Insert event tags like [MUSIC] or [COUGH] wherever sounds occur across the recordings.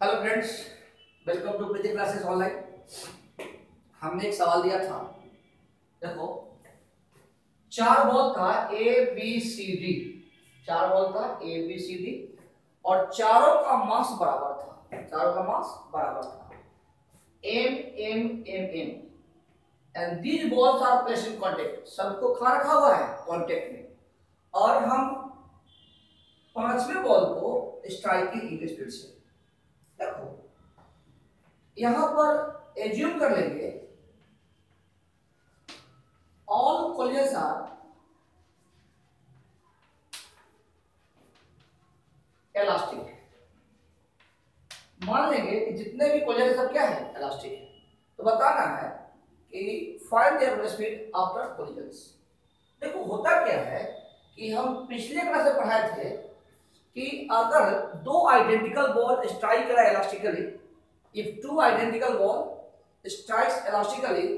Hello friends welcome to Preeti classes online हमने एक सवाल दिया था। देखो, चार बॉल था ए बी सी डी चार बॉल था ए बी सी डी और चारों का मास बराबर था। चारों का मास बराबर था। M M M M and these balls are place in contact सबको खा रखा हुआ है? कॉन्टेक्ट में। और हम पाँचवें बॉल को स्ट्राइक की स्पीड से। देखो, यहाँ पर एज्यूम कर लेंगे ऑल कॉलेजेस आर इलास्टिक मान लेंगे कि जितने भी कॉलेज सब क्या है? इलास्टिक है। तो बताना है कि find their speed after collisions देखो, होता क्या है कि हम पिछले क्लास में पढ़ाए थे कि अगर दो आइडेंटिकल बॉल स्ट्राइक करा elastically if two identical ball strikes elastically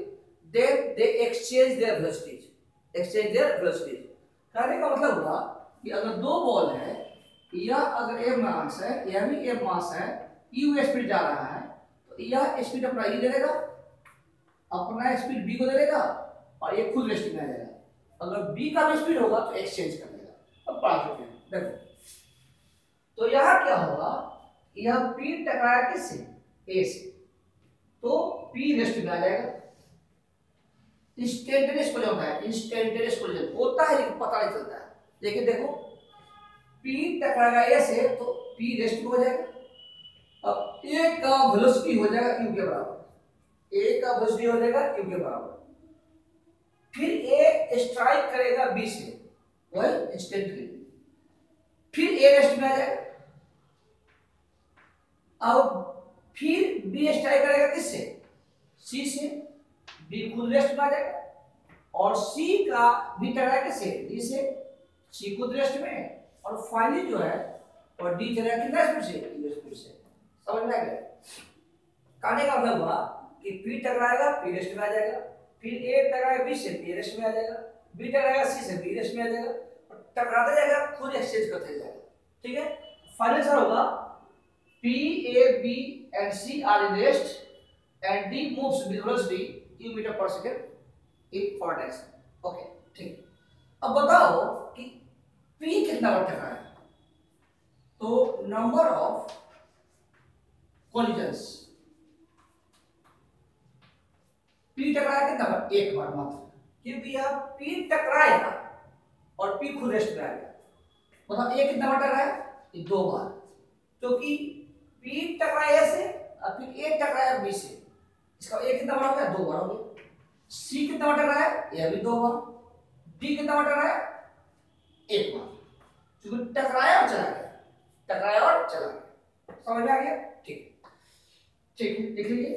then they exchange their velocities exchange their velocities कहने का मतलब हुआ कि अगर दो बॉल है यह अगर एम मास है यह भी एम मास है यू स्पीड जा रहा है तो यह स्पीड अपना ये दे देगा, अपना स्पीड बी को दे देगा, और ये खुद रेस्टिंग में आ जाएगा। अगर बी का भी स्पीड होगा तो एक्सचेंज कर देगा। अब पढ़ा चुके हैं। देखो तो यहाँ क्या होगा? यह P टकराया किससे? A से। तो P रेस्ट में आ जाएगा। इंस्टेंटेनियस कोलिजन होता है। इंस्टेंटेनियस कोलिजन होता है लेकिन पता नहीं चलता है। लेकिन देखो, P टकराएगा A से तो P रेस्ट हो जाएगा। अब A का वेलोसिटी हो जाएगा U के बराबर। A का वेलोसिटी हो जाएगा U के बराबर। फिर A स्ट्राइक करेगा B से। वही इंस्टेंटली फिर A रेस्ट में आ जाएगा। अब फिर बी स्ट्राइक करेगा किससे? सी से। बी खुद रेस्ट में आ जाएगा। और सी का बी टकराएगा किससे? डी से। सी खुद रेस्ट में। और फाइनली जो है और डी चलेगा कितना स्पीड से स्पीड से। समझ में आ गया? कहने का मतलब हुआ कि पी टकराएगा पी रेस्ट में आ जाएगा। फिर ए टकराएगा बी से बी रेस्ट में आ जाएगा। बी टकराएगा सी से बी रेस्ट में आ जाएगा। और टकराते जाएगा, खुद एक्सचेंज करते जाएगा। ठीक है? फाइनल सर होगा P, A, B and C are in rest and D moves with velocity u meter per second in forward direction. Okay, ठीक। अब बताओ कि P कितना बार टकरा है? तो नंबर ऑफ़ कोलिजन्स P टकराया कितना बार एक बार मात्र। क्योंकि यह P टकराएगा और P खुद रेस्ट में आएगा मतलब एक कितना बार टकराया दो बार। क्योंकि पी टकराया से और फिर ए टकराया बी से इसका ए कितना बड़ा हो गया? दो बार हो गया। सी कितना बार टकराया? यह भी दो बार डी कितना बार टकराया? एक बार क्योंकि टकराया और चला गया। टकराया और चला गया। समझ में आ गया? ठीक। ठीक है, देख लीजिए।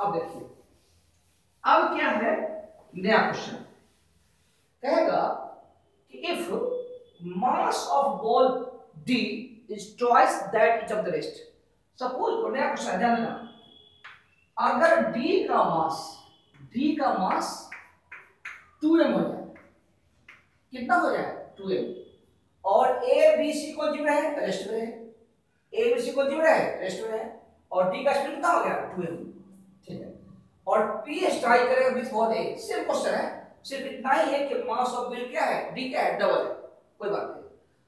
अब देखिए। अब क्या है? नया क्वेश्चन। कहेगा कि if mass of ball D is twice that each of the rest suppose नया क्वेश्चन ध्यान देना अगर d का मास d का मास 2m हो जाए, कितना हो जाए? 2m और a b c को जीव है? रेस्ट में है। A b c को जीव है? रेस्ट में है। और d का स्पीड कितना हो गया? 2m ठीक है। और p स्ट्राइक करेगा विथ व्हाट a? सिर्फ़ क्वेश्चन है। सिर्फ़ इतना ही है कि मास ऑफ़ बिल क्या है? D क्या है? डबल है। कोई बात नहीं।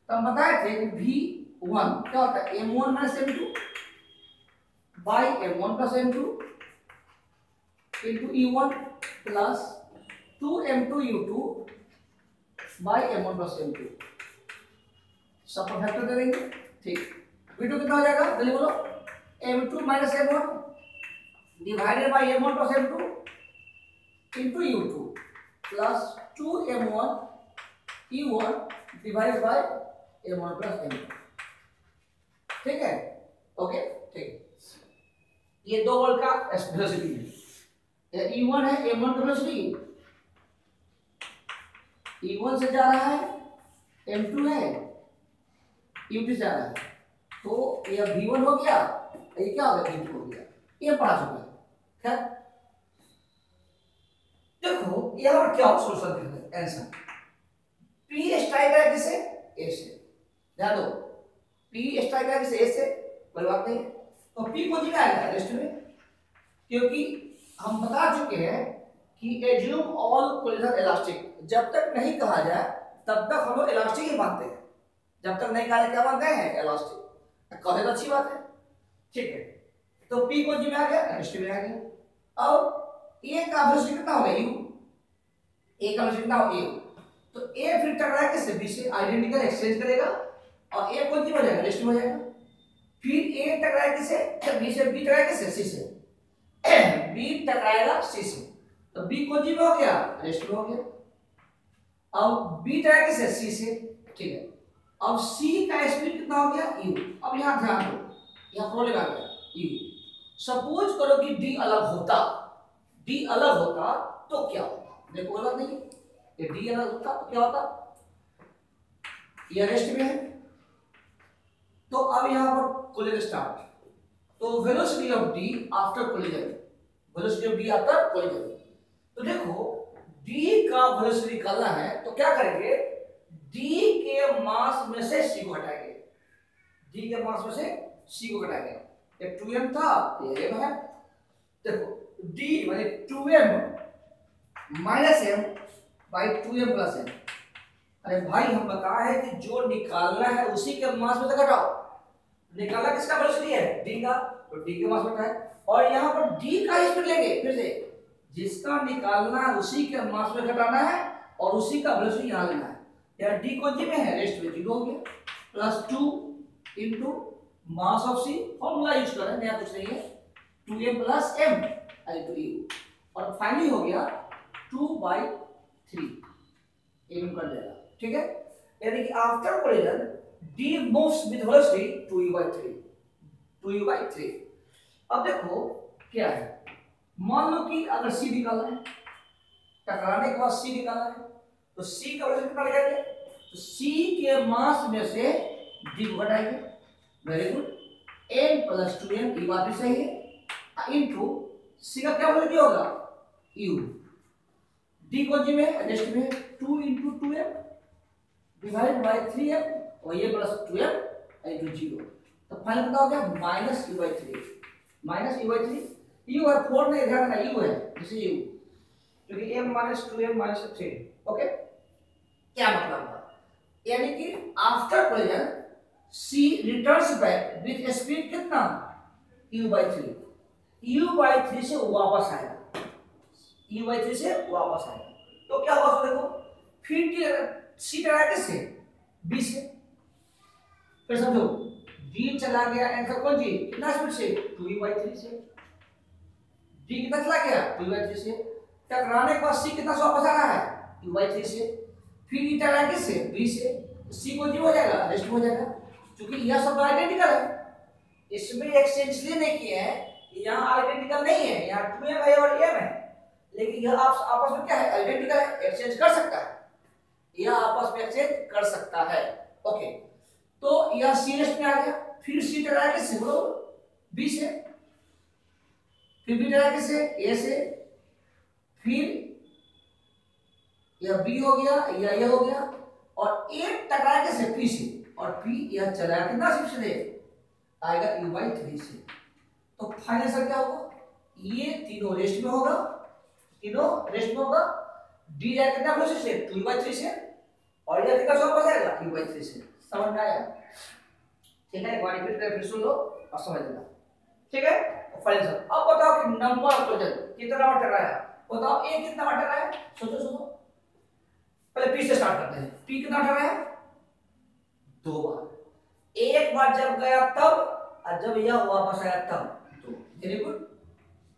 तो हम बताए थे v वन क्या होता है? M one minus M two E one plus two M two U two by M one plus M सब फैक्टर दे देंगे ठीक। वी टू कितना हो जाएगा? जल्दी बोलो। M two minus M one divided by M one plus M two into U two plus two M one E one divided by M one plus M two ठीक है? ओके ठीक ये दो बॉल का वेलोसिटी है। E one है M one का velocity E one से जा रहा है एम टू है यू टू से जा रहा है। तो ये वी वन हो गया ये क्या हो गया वी टू हो गया। ये पढ़ा चुका है। खैर, देखो यहाँ पर क्या सोल्यूशन देखो आंसर पी स्ट्राइक है किसे? ए से। ध्यान दो। पी स्ट्राइक है किसे? ए से। कोई बात नहीं। तो पी को दिया गया रेस्ट में, क्योंकि हम बता चुके हैं कि एज्यूम ऑल कोलिजन इलास्टिक जब तक नहीं कहा जाए, तब तक हम लोग इलास्टिक ही मानते हैं। जब तक नहीं कहा जाए, क्या मानते हैं? इलास्टिक कहे तो अच्छी बात है। ठीक है। तो पी को जी में आ गया रेस्ट में आ गया। अब ए का वेलोसिटी कितना होगा? यू ए का वेलोसिटी कितना होगा? यू तो ए फिर टकराए किससे? बी से। आइडेंटिकल एक्सचेंज करेगा और ए कौन सी हो जाएगा रेस्ट में हो जाएगा। फिर ए टकराए किससे बी से, बी टकराए किससे सी से। [CLEARS THROAT] बी टकराएगा सी से। तो बी सी में हो गया, रेस्ट हो गया। अब बी टकराए किससे सी से। ठीक है। अब सी का स्पीड कितना हो गया? यू। अब यहाँ ध्यान दो। यहाँ प्रॉब्लम आ गया यू। सपोज़ करो कि डी अलग होता। डी अलग होता तो क्या होता? देखो अलग नहीं ये डी अलग होता तो क्या होता? ये रेस्ट में है। तो अब यहाँ पर कोलिजन स्टार्ट तो velocity of D after collision velocity of D after collision तो देखो डी का वेलोसिटी निकालना है तो क्या करेंगे? डी के मास में से सी को हटाएँगे. डी के मास में से सी को हटाएँगे. ये 2m था, ये m है. देखो, d माने 2m minus by two M plus M अरे भाई, हम बता है कि जो निकालना है उसी के मास में से घटाओ। निकालना किसका वेलोसिटी है? d का। तो d के मास में है और यहाँ पर d का स्पीड लेंगे, फिर से। जिसका निकालना है उसी के मास में घटाना है और उसी का वेलोसिटी यहाँ लेना है। यार डी जी में है? रेस्ट में ज़ीरो हो गया plus two into mass of C formula use कर रहे हैं नया कुछ नहीं है। Two M plus M two U और फाइनली हो गया टू बाई थ्री। एम कर देगा ठीक है? यानी कि after collision D moves with velocity two U by three two U by three अब देखो, क्या है? मान लो कि अगर सी निकालना है, टकराने के बाद सी निकालना है तो सी का वज़न कितना लगाएँगे तो सी के मास में से डी को घटाएँगे। Very good N plus two N बात भी सही है। इनटू सी का क्या वैल्यू होगा? यू डी कौन जी में नेक्स्ट में two into two M divide by three M और ये plus two M into zero तो फाइनल कितना हो गया minus U by three minus U by three U है फोर नहीं ध्यान रखना यू है जैसे यू क्योंकि M minus two M minus three okay क्या मतलब हुआ? यानी कि after collision C returns back with speed कितना? U by 3 u by 3 से वापस आएगा u by 3 से वापस आएगा तो क्या हुआ देखो फिर सी टकरा किससे b से फिर समझो, d चला गया आंसर कौन जी कितना स्पीड से? 2u by 3 से। D कितना चला गया? 2u by 3 से। टकराने के बाद c कितना से वापस आ रहा है? u by 3 से। फिर ई टकरा किससे बी से सी को जी हो जाएगा रेस्ट हो जाएगा। क्योंकि यह सब आइडेंटिकल है। इसमें एक्सचेंज इसलिए नहीं किए हैं यहाँ आइडेंटिकल नहीं है, यहाँ टू एम है और एम है। लेकिन यह आप आपस में क्या है? आइडेंटिकल है। एक्सचेंज कर यह आपस में एक्सचेंज कर सकता है। ओके तो यह सी रेस्ट में आ गया, फिर सी टकरा किससे बोलो बी से, फिर बी टकरा किससे ए से, फिर यह बी हो गया या यह हो गया, और एक टकरा के से पी से, और पी यह चला कितना से आएगा यू बाई थ्री से। तो फाइनल आंसर क्या होगा? ये तीनों रेस्ट में होगा, तीनों रेस्ट में होगा, डी जाए कितना से टू बाई थ्री से और यह कितना सौ हो जाएगा यू बाई थ्री से समझ में आया ठीक है, एक बार रिपीट कर फिर सुन लो और समझ लेना। ठीक है? फाइनल आंसर अब बताओ कि नंबर क्वेश्चन कितना बार टकराया? बताओ ए कितना बार टकराया? सोचो सोचो। पहले पी से स्टार्ट करते हैं। पी कितना उठा है दो बार। एक बार जब गया तब, और जब यह वापस आया तब तो वेरी गुड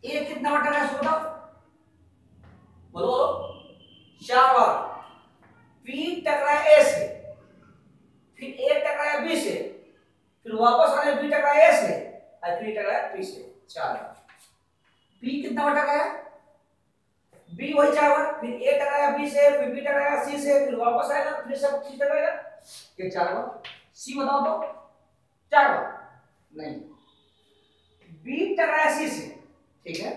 ए कितना बार टकराया? सो बताओ बोलो। चार बार। पी टकराया ए से, फिर ए टकराया बी से, फिर वापस आने बी टकराया ए से, और फिर टकराया पी से। चार पी कितना बार टकराया बी वही चार बार फिर ए टकराया बी से, फिर बी टकराया सी से, फिर वापस आएगा, फिर सब सी टकराएगा। ये चार बार। सी बताओ तो। चार बार। नहीं। बी टकराया सी से, ठीक है?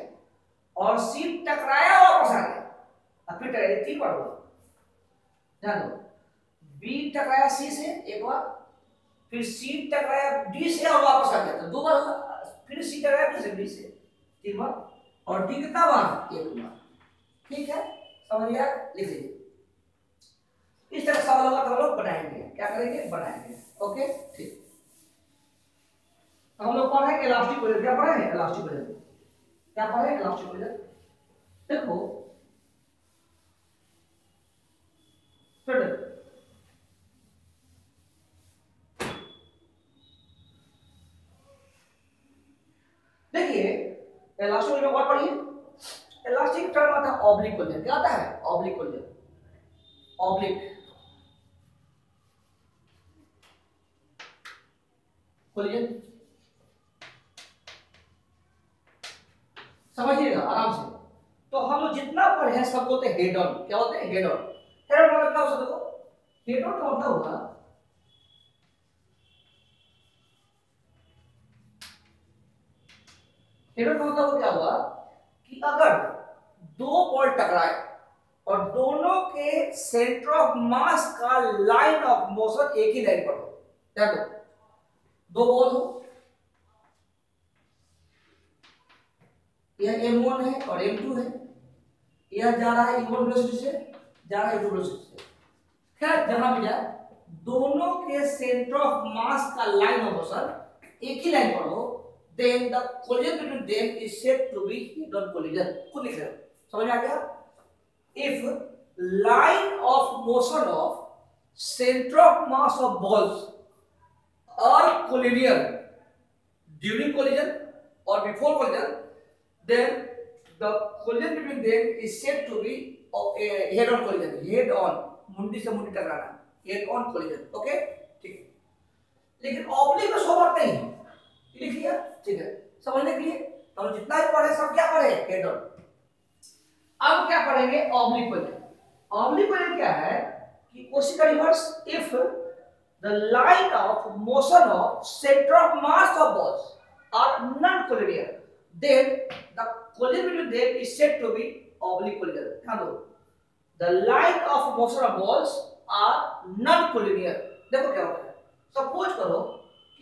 और सी टकराया वापस आ गया फिर टकराया तीन बार हुआ ध्यान दो। बी टकराया सी से, एक बार फिर सी टकराया डी से और वापस आ गया। तो दो बार फिर सी टकराया, फिर से बी से। तीन बार। और डी कितना बार? एक बार। ठीक है? समझ गया? लिख लीजिए इस तरह सवाल होगा तो हम लोग बनाएँगे। क्या करेंगे? बनाएँगे। ओके? ठीक। हम लोग पढ़ रहे हैं इलास्टिक कोलिजन क्या पढ़ रहे हैं? इलास्टिक कोलिजन क्या पढ़ रहे हैं? इलास्टिक कोलिजन देखो फिर देखिए इलास्टिक कोलिजन और पढ़िए इलास्टिक टर्म आता है ऑब्लिक क्या आता है? ऑब्लिक ऑब्लिक समझिएगा, आराम से। तो हम लोग जितना पढ़े हैं, सब बोलते हेड ऑन क्या होते हैं? हेड ऑन हेड ऑन मतलब क्या देखो? हेड ऑन का मतलब होगा हेड ऑन का मतलब क्या हुआ? कि अगर दो बॉल टकराए और दोनों के सेंटर ऑफ़ मास का लाइन ऑफ़ मोशन एक ही लाइन पर हो, क्या दो दो बॉल हो। यह m1 है और m2 है। यह जा रहा है m1 वेलोसिटी से, जा रहा है m2 वेलोसिटी से। खैर, जहाँ भी जाए दोनों के सेंटर ऑफ़ मास का लाइन ऑफ़ मोशन एक ही लाइन पर हो then the collision between them is said to be head on collision खुद लिख रहे हो समझ आ गया if line of motion of center of mass of balls are collinear during collision or before collision then the collision between them is said to be head on collision head on मुंडी से मुंडी टकराना head on collision okay ठीक है लेकिन oblique में सो बात नहीं लिख लिया ठीक है। समझने के लिए? तो जितना भी पढ़े, सब क्या पढ़े? हेड ऑन अब क्या पढ़ेंगे? ऑब्लिक क्वेश्चन क्या है? कि क्वेश्चन का reverse if the line of motion of centre of mass of balls are non collinear then the collinear then is said to be oblique ध्यान दो। The line of motion of balls are non collinear देखो क्या होता है। Suppose करो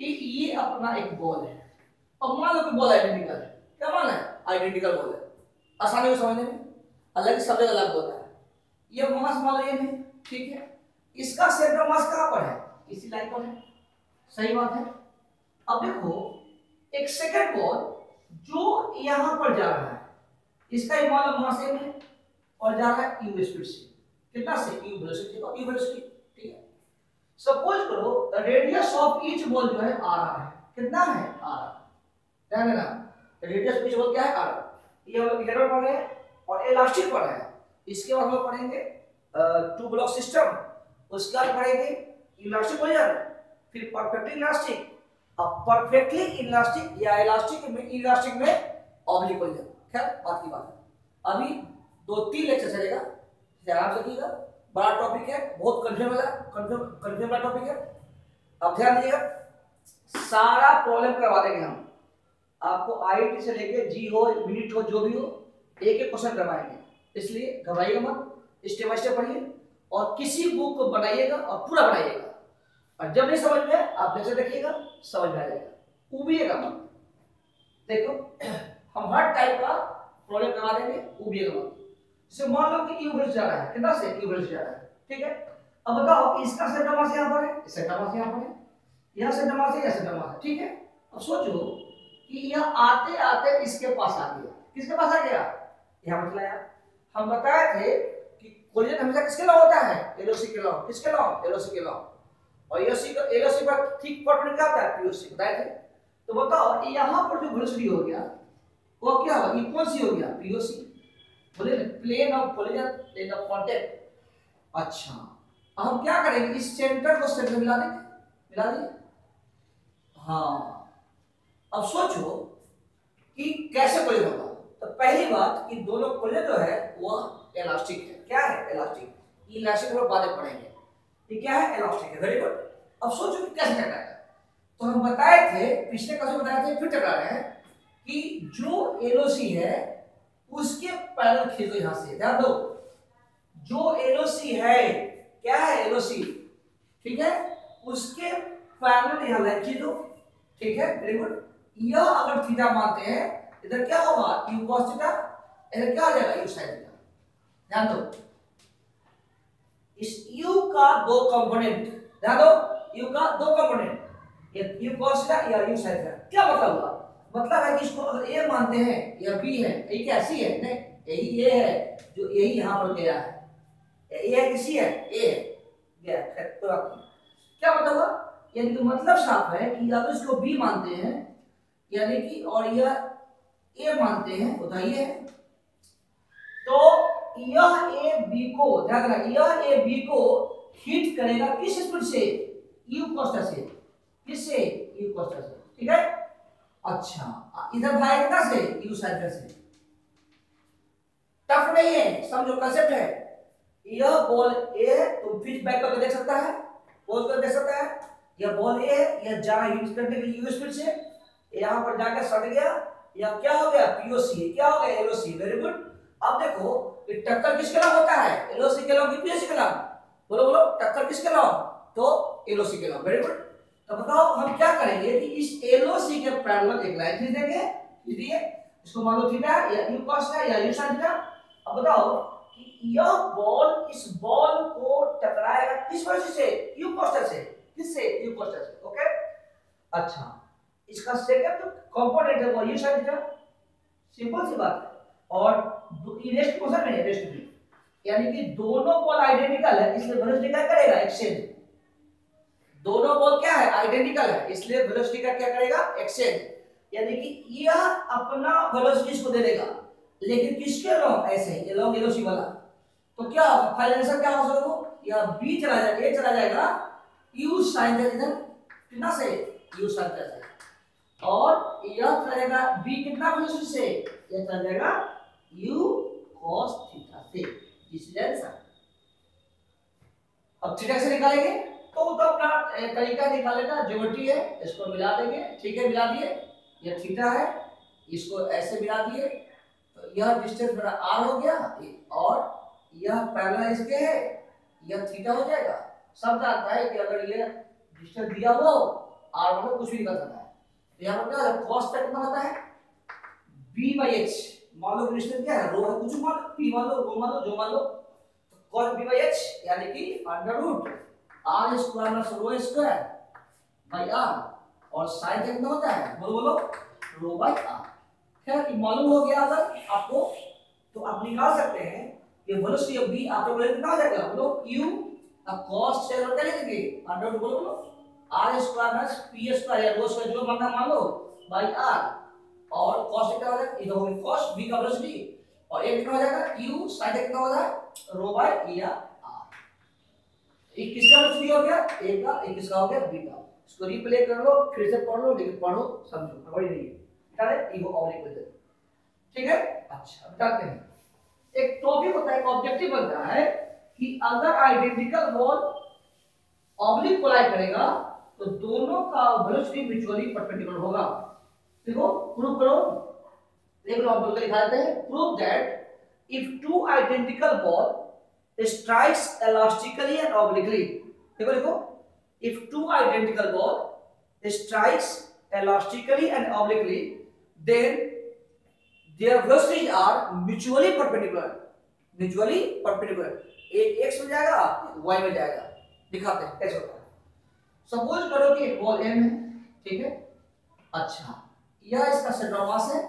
कि ये अपना एक बॉल है। अब मान लो कि बॉल आइडेंटिकल है। क्या मान है? आइडेंटिकल बॉल है। आसानी से समझने में? अलग सब अलग होता है। ये मास मान लो ये नहीं ठीक है? इसका सेंटर मास कहाँ पर है? इसी लाइन पर है। सही बात है? अब देखो, एक सेकंड बॉल जो यहाँ पर जा रहा है, इसका ही मान लो मास है और जा रहा है यू स्पीड से। कितना से? यू वेलोसिटी को यू वेलोसिटी ठीक है? सपोज़ करो रेडियस ऑफ़ ईच बॉल जो है आ रहा है। कितना है आ रहा है ध्यान देना। रेडियस ऑफ़ ईच बॉल क्या है? आ रहा है ये हम हेडर पढ़ रहे हैं और इलास्टिक पढ़ हैं। इसके बाद हम पढ़ेंगे टू ब्लॉक सिस्टम उसके बाद पढ़ेंगे इलास्टिक कोलिजन फिर परफेक्टली इलास्टिक अब परफेक्टली इलास्टिक या इलास्टिक में इलास्टिक में ऑब्लिक कोलिजन खैर, बात की बात है। अभी दो तीन लेक्चर चलेगा से कीजिएगा। बड़ा टॉपिक है, बहुत कंफ्यूज वाला कंफ्यूज कंफ्यूज वाला टॉपिक है। अब ध्यान दीजिएगा, सारा प्रॉब्लम करवा देंगे हम। आपको आईटी से लेके जी हो मिनट हो, जो भी हो, एक एक क्वेश्चन करवाएँगे। इसलिए घबराइएगा मत स्टेप बाय स्टेप पढ़िए और किसी बुक को बनाइएगा और पूरा बनाइएगा। और जब नहीं समझ में आप जैसे देखिएगा, समझ में आ जाएगा। उबिएगा मत। देखो, [CLEARS THROAT] हम हर टाइप का प्रॉब्लम करवा देंगे, उबिएगा मत। जैसे मान लो कि यू वोल्ट जा रहा है। कितना से यू वोल्ट जा रहा है? ठीक है? अब बताओ, इसका सेंटर मास यहाँ पर है? सेंटर मास यहाँ पर है? यहाँ सेंटर मास है, यहाँ सेंटर मास है। ठीक है? अब सोचो कि यह आते आते इसके पास आ गया। किसके पास आ गया? यहाँ पर चलाया हम बताए थे कि कोलिजन हमेशा किसके लॉ होता है? एलओसी के लॉ किसके लॉ एलओसी के लॉ और एलओसी का एलओसी पर ठीक परपेंडिकुलर क्या होता है? पीओसी बताए थे? तो बताओ, यहाँ पर जो वेलोसिटी हो गया वो क्या ये कौन सी हो गया? POC plane of collision plane of contact अच्छा अब हम क्या करेंगे? इस सेंटर को सेंटर मिला देंगे मिला देंगे हाँ। अब सोचो कि कैसे कोलिजन होगा? तो पहली बात कि दोनों कोलिजन जो है, वह इलास्टिक है। क्या है इलास्टिक इलास्टिक हम बाद में पढ़ेंगे। ये क्या है? इलास्टिक है। वेरी गुड अब सोचो कि कैसे टकराएगा तो हम बताए थे, पिछले क्लास में बताए थे, फिर टकरा रहे हैं कि जो एलओसी है उसके पैरल खींचो यहाँ से। ध्यान दो। जो एलओसी है, क्या है एलओसी ठीक है? उसके पैरल यहाँ लाइन खींचो। ठीक है? वेरी गुड यह अगर थीटा मानते हैं, इधर क्या होगा? यू cos थीटा, इधर क्या आ जाएगा? U sin theta. ध्यान दो। इस u का दो कंपोनेंट ध्यान दो। U का दो कंपोनेंट ये u cos थीटा या u sin थीटा। क्या मतलब हुआ? मतलब है कि इसको अगर a मानते हैं, या b है ये कैसी है? नहीं, यही ए है, जो यही यहाँ पर गया है। a है किसी है? A है। गया कोई क्या मतलब हुआ? यानी कि मतलब साफ़ है कि अगर इसको बी मानते हैं, यानी कि और यह ए मानते हैं बताइए तो यह ए बी को, ध्यान रखना, यह ए बी को हिट करेगा किस स्पीड से? यू कोस्टा से। किससे यू कोस्टा से। ठीक है? अच्छा इधर भाई कितना से, यू साइड से। टफ नहीं है, समझो कंसेप्ट है। यह बॉल ए तुम फिर बैक करके देख सकता है पोज कर देख सकता है। यह बॉल ए यह जा यूज़ करने के लिए यू से यहाँ पर जाकर सट गया। या क्या हो गया? पीओसी क्या हो गया? एलओसी वेरी गुड अब देखो कि टक्कर किसके नाम होता है? एलओसी के नाम की पीओसी के नाम बोलो बोलो, टक्कर किसके नाम तो एलओसी के नाम वेरी गुड तो बताओ, हम क्या करेंगे कि इस एलओसी के पैरेलल एक लाइन खींच देंगे इसको मान लो थीटा या यू cos है या यू sin थीटा अब बताओ कि यह बॉल, इस बॉल को टकराएगा किस वजह से? यू cos से। किससे? यू cos से ओके अच्छा इसका सेकंड कंपोनेंट है वो ये साइड थीटा। सिंपल सी बात और रेस्ट पोजीशन में रेस्ट यानी कि दोनों बॉल आइडेंटिकल है, इसलिए वेलोसिटी क्या करेगा एक्सचेंज दोनों बॉल क्या है? आइडेंटिकल है। इसलिए वेलोसिटी का क्या करेगा? एक्सचेंज यानी कि यह अपना वेलोसिटी इसको दे देगा। लेकिन किसके लॉन्ग ऐसे ये लॉन्ग वेलोसिटी वाला। तो क्या फाइनल आंसर क्या हो सकता यह बी चला जाएगा ए चला जाएगा। U sin इधर कितना से u sin से और यह चलेगा बी कितना वेलोसिटी से? यह चल जाएगा u cos थीटा से। इसलिए आंसर अब थीटा से निकालेंगे। तो तो अपना तरीका निकालने का ज्योमेट्री है, इसको मिला देंगे, ठीक है, मिला दिए, यह थीटा है, इसको ऐसे मिला दिए तो यह डिस्टेंस मेरा आर हो गया, और यह पैरेलल इसके है, यह थीटा हो जाएगा। सब जानता है कि अगर ये डिस्टेंस दिया हुआ हो आर मतलब कुछ भी निकल सकता है। तो यहाँ पर क्या है, cos का कितना होता है? b by h मान लो डिस्टेंस क्या है रो है, कुछ मान लो, p मान लो रो मान लो जो मान लो तो cos b by h, यानी कि under root r square plus rho square by r. और का कितना होता है? बोलो बोलो। Rho by r. खैर मालूम हो गया अगर आपको? तो आप निकाल सकते हैं। कि वेलोसिटी ऑफ़ b आपको बोले कितना हो। जाएगा बोलो, q अब cos से क्या लिखेंगे अंडर रूट बोलो r square plus p square या रो स्क्वायर जो मानना मान लो बाय r. और cos क्या हो जाएगा? इधर हो गया cos, b का वेलोसिटी और एक कितना हो जाएगा? U sin कितना हो जाएगा? रो e r. एक किसका वेलोसिटी हो गया? A का, एक किसका हो गया? B का। इसको रिप्ले कर लो, फिर से पढ़ लो, लेकिन पढ़ो, समझो बड़ी नहीं है। ऑब्लिक मेथड ठीक है? अच्छा बताते हैं। एक टॉपिक होता है ऑब्जेक्टिव बनता है कि अगर आइडेंटिकल बॉल ऑब्लिक कोलाइड करेगा तो दोनों का वेलोसिटी म्यूचुअली परपेंडिकुलर होगा। देखो प्रूव करो। एक एग्जांपल का दिखा देते हैं। Prove that if two identical ball strikes elastically and obliquely देखो देखो if two identical ball strikes elastically and obliquely then their velocities are mutually perpendicular mutually perpendicular एक x में जाएगा y में जाएगा दिखाते हैं कैसे होता है सपोज़ करो कि एक बॉल m है ठीक है अच्छा यह इसका सेंटर मास है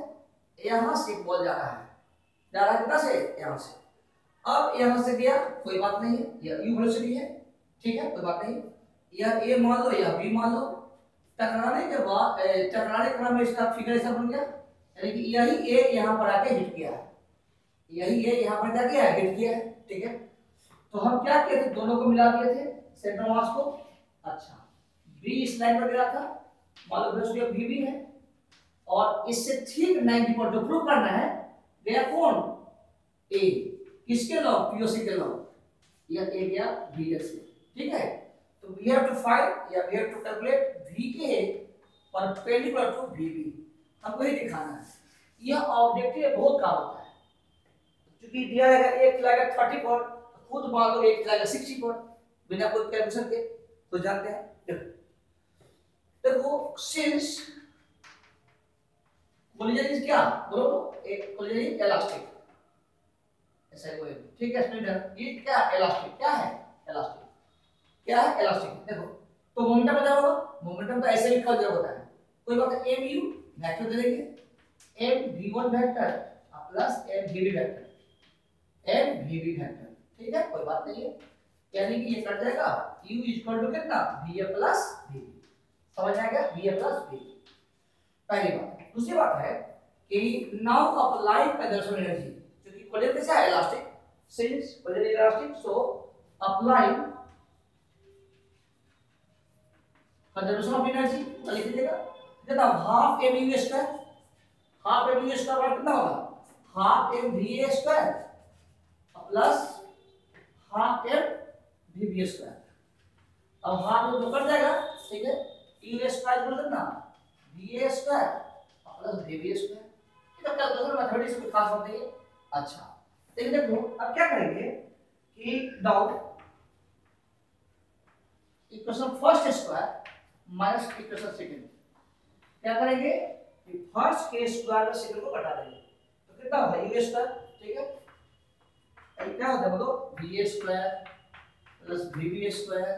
यहाँ से बॉल जा रहा है जा रहा है कितना से यहाँ से अब यहाँ से गया कोई बात नहीं है, यह u वेलोसिटी है, ठीक है, कोई बात नहीं। यह a मान लो या b मान लो। टकराने के बाद टकराने के क्रम में इसका फिगर ऐसा बन गया, यानी कि यही a यहाँ पर आके हिट किया है। यही a यहाँ पर जा गया हिट किया है, ठीक है। तो हम क्या किए थे? दोनों को मिला दिए थे सेंटर मास को। अच्छा b इस लाइन पर गया था, मान लो वेलोसिटी b भी है। और इससे ठीक 90 पर जो प्रूव करना है गया कौन? A किसके लॉ पीओसी के लॉ या ए गया वीएस से ठीक है? तो वी हैव टू फाइंड या we have to calculate VA perpendicular to VB हमको ही दिखाना है. यह ऑब्जेक्टिव बहुत काम होता है. क्योंकि दिया रहेगा एक चलाएगा थर्टी पर खुद मान लो एक चलाएगा सिक्सटी पर बिना कोई कैलकुलेशन के तो जानते हैं? देखो. सिंस कोलिजन इज़ क्या? बोलो एक कोलिजन इज़ इलास्टिक ऐसा कोई ठीक है, स्टूडेंट? ये क्या इलास्टिक क्या है? इलास्टिक क्या है? इलास्टिक देखो तो मोमेंटम बता होगा मोमेंटम तो ऐसे लिखा होता है। कोई बात एम यू वेक्टर दे देंगे। M V one vector plus M V B vector M V B vector ठीक है? कोई बात नहीं है। यानी कि ये कट जाएगा। U इक्वल टू कितना? Va प्लस v समझ आ गया? Va प्लस v पहली बात। दूसरी बात है कि now apply conservation energy collision कैसा है elastic since collision elastic so apply conservation of energy लिख दीजिएगा कितना half M U square half M U square कितना होगा? Half M V A square plus half M V B square अब half M तो cut जाएगा ठीक है? यू स्क्वायर बोल देना V A square plus V B square ये तो कैलकुलेशन मैथमेटिक्स में खास बात है। अच्छा। लेकिन देखो अब क्या करेंगे कि doubt equation first square minus equation second क्या करेंगे कि फ़र्स्ट के स्क्वायर में सेकंड को घटा देंगे। तो कितना होगा यू स्क्वायर ठीक है। अब क्या होता है बोलो? B square plus B B square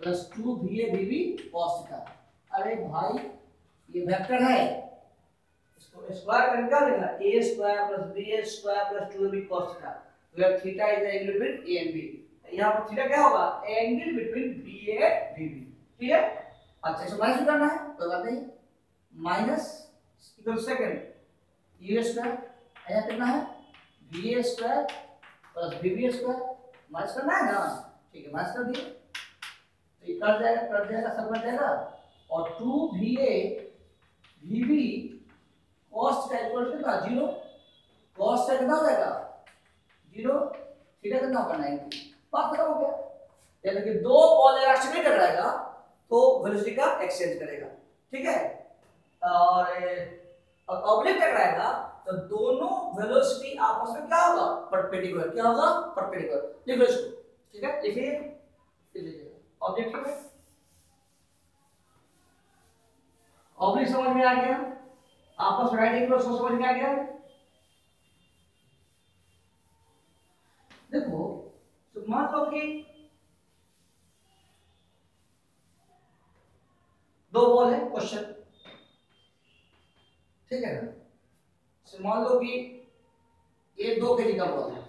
plus two B A B B cos theta अरे भाई, ये वेक्टर है। स्क्वायर करके क्या लिखना A square plus B square plus two B cos theta where theta is angle between A and B यहाँ पर theta क्या होगा? Angle between B and B B ठीक है? अच्छा इसे माइनस करना है, कोई बात नहीं। Minus equal second U square यहाँ कितना है? B A square plus B B square minus करना है ना? ठीक है माइनस कर दिए। तो ये कट जाएगा कट जाएगा सब कट जाएगा। और two V A V B cost का इक्वल कितना ज़ीरो, कॉस्ट का कितना हो जाएगा? ज़ीरो, थीटा कितना होगा? नाइनटी। बात खत्म हो गया। यानी कि दो पॉल इलास्टिक नहीं टकराएगा तो वेलोसिटी का एक्सचेंज करेगा। ठीक है? और ऑब्लिक टकराएगा तो दोनों वेलोसिटी आपस में क्या होगा? परपेंडिकुलर क्या होगा? परपेंडिकुलर लिख लो इसको। ठीक है? लिखिए। लिख लीजिएगा ऑब्जेक्ट में। ऑब्लिक समझ में आ गया? आपस में राइट एंगल समझ में आ गया? देखो तो मान लो कि दो बॉल है क्वेश्चन ठीक है ना? तो मान लो कि ये दो के जी का बॉल है।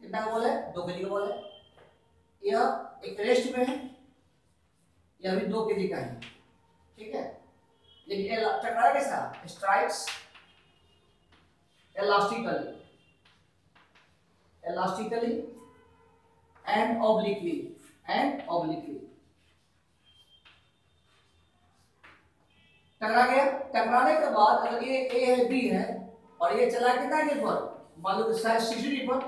कितना बॉल है? दो के जी का बॉल है। यह एक रेस्ट में है, यह भी दो के जी का है। ठीक है? लेकिन ये कैसा? Strikes elastically. Elastically and obliquely. And obliquely. टकरा गया? टकराने के बाद अगर ये ए है बी है, और ये चला कितना डिग्री पर मान लो शायद सिक्सटी डिग्री पर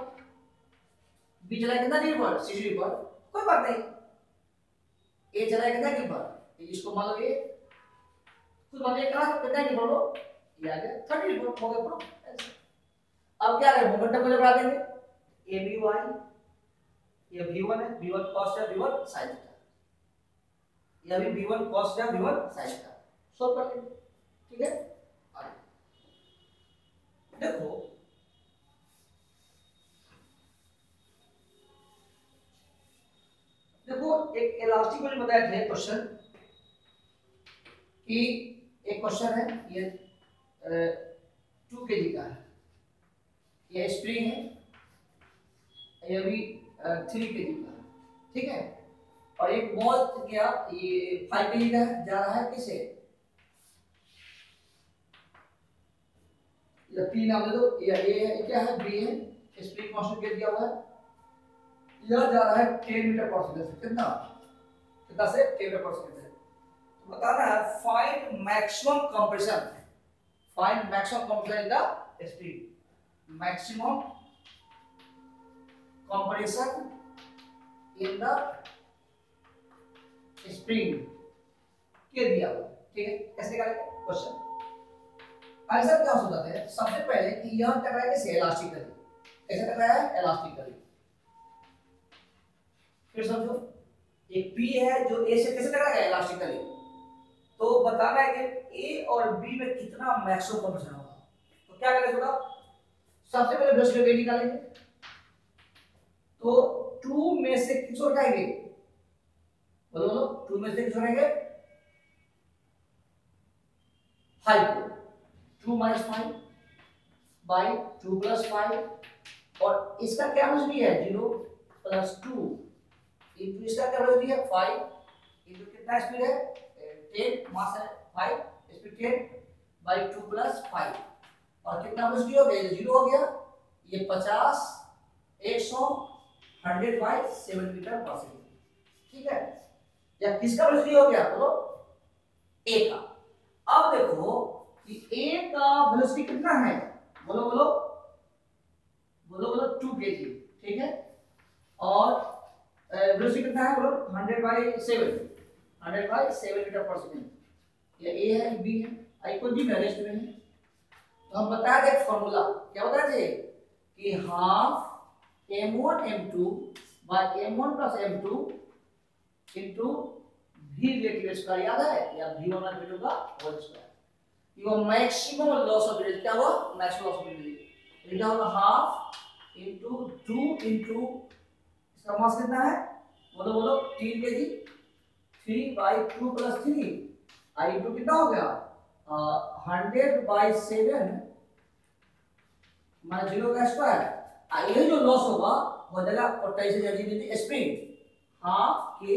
बी चला कितना डिग्री पर सिक्सटी डिग्री पर कोई बात नहीं। ए चला कितना डिग्री पर इसको मान लो ये कुछ मान कहा कितना डिग्री पर लो ये आ गया, थर्टी हो गया प्रूफ अब क्या करें, मोमेंटम को बढ़ा देंगे ए बी वाई ये बी वन है बी वन कॉस है बी वन साइन थीटा ये भी बी वन कॉस है B one sine theta solve कर लेंगे, ठीक है? देखो देखो, एक इलास्टिक में बताया थे क्वेश्चन कि एक क्वेश्चन है, ये टू के जी का है। ये स्प्रिंग है, ये भी थ्री के जी का ठीक है? और एक बॉल क्या, ये फाइव के जी का जा रहा है किसे? या पी नाम दे दो। या ए है क्या है? बी है। स्प्रिंग कांस्टेंट के दिया हुआ है? यह जा रहा है 10 मीटर पर सेकंड कितना? कितना से? 10 मीटर पर सेकंड बताना है find maximum compression find maximum compression in the spring maximum compression in the spring के दिया हुआ, ठीक है? कैसे निकालेंगे क्वेश्चन आंसर क्या हो जाता है? सबसे पहले कि यह टकराया कैसे इलास्टिकली कैसे टकराया? है इलास्टिकली फिर समझो, एक पी है जो ए से कैसे टकराया? इलास्टिकली तो बता बताना है कि ए और बी में कितना मैक्सिमम कंप्रेशन होगा तो क्या करें थोड़ा सबसे पहले वेलोसिटी निकालेंगे। तो टू में से किस ओर जाएँगे बोलो बोलो। टू में से किस ओर आएँगे five two minus five by two plus five और इसका क्या वेलोसिटी है? ज़ीरो प्लस टू इंटू इसका क्या वेलोसिटी है? फाइव इंटू कितना स्पीड है? मास है और कितना हो गया? हो गया। ये पचास, एक सौ हंड्रेड बाई मीटर पर ठीक है? या किसका हो गया? बोलो। का। अब देखो कि का वेलोसिटी कितना है? बोलो बोलो। बोलो बोलो ठीक है? और वेलोसिटी कितना है? बोलो hundred by seven hundred by seven metre per second. ये ए है बी है आई को जी में रेस्ट में है तो हम बताए थे फॉर्मूला क्या बताए थे कि half m1 m2 by m1 plus m2 into v relative square याद है? या v1 और v2 का होल स्क्वायर ये मैक्सिमम लॉस ऑफ़ यूनिट क्या हुआ? मैक्सिमम लॉस ऑफ़ ये होगा? हाफ़ इनटू 2 इनटू इसका मास कितना है? बोलो बोलो 3 KG 3 by 2 plus 3 i into कितना हो गया? Hundred by seven minus zero का स्क्वायर। ये जो लॉस होगा हो जाएगा पोटेंशियल एनर्जी स्प्रिंग हाफ़ के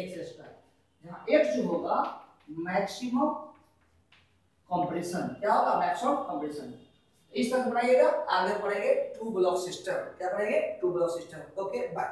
एक्स स्क्वायर जहाँ एक्स जो होगा मैक्सिमम कंप्रेशन क्या होगा? मैक्सिमम कंप्रेशन इस तरह बनाइएगा, आगे पढ़ेंगे टू ब्लॉक सिस्टम क्या पढ़ेंगे? Two block system okay bye